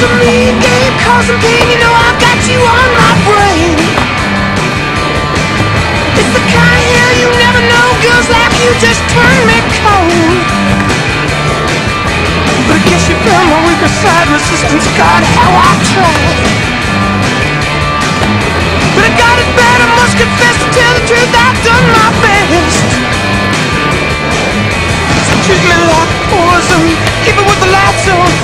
to me, game causing pain. You know I've got you on my brain. It's the kind of hell you never know. Girls like you just turn me cold. But I guess you found my weaker side, resistance. God, how I tried. But I got it bad, I must confess to tell the truth. I've done my best. So treat me like poison, even with the lights on.